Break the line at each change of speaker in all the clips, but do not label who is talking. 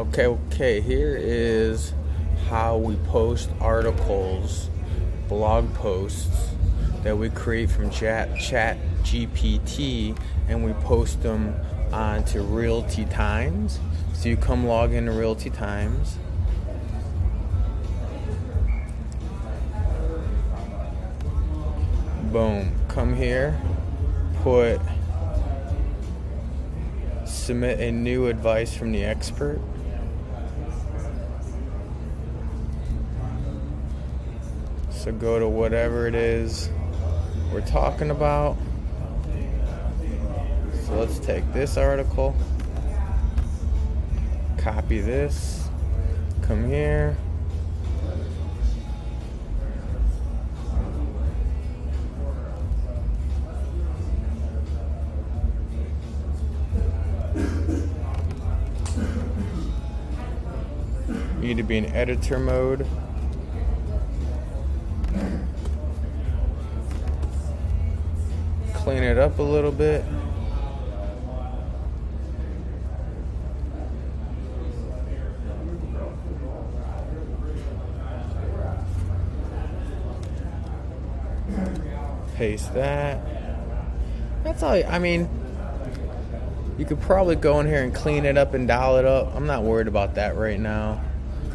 Okay, okay, here is how we post articles, blog posts that we create from chat, chat GPT and we post them onto Realty Times. So you come log into Realty Times. Boom. Come here, put submit a new advice from the expert. So go to whatever it is we're talking about. So let's take this article, copy this, come here. Need to be in editor mode. Clean it up a little bit. Paste that. That's all. I mean, you could probably go in here and clean it up and dial it up. I'm not worried about that right now.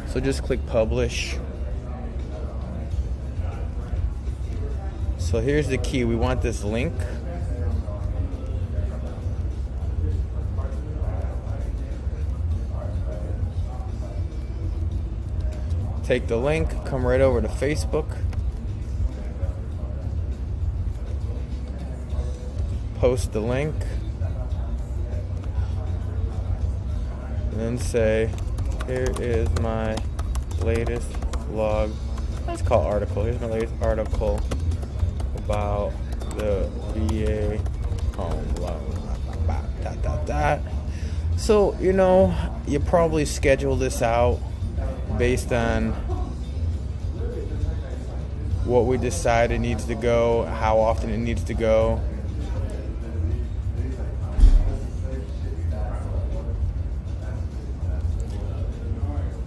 So just click publish. So here's the key. We want this link. Take the link, come right over to Facebook. Post the link. And then say, here is my latest blog. Let's call article. Here's my latest article about the VA home loan. Dot, dot, dot. So, you know, you probably schedule this out based on what we decide it needs to go, how often it needs to go.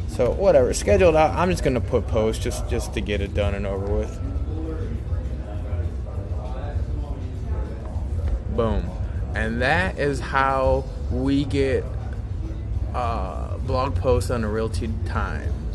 So whatever, scheduled out. I'm just gonna put post just just to get it done and over with. Boom, and that is how we get uh, blog post on the Realty Times.